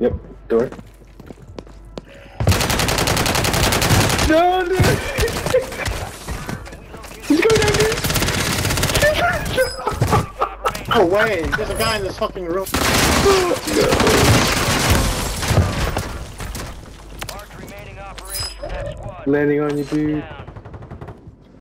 Yep, door. No, dude. He's going down here! No way! There's a guy in this fucking room. Landing on you, dude.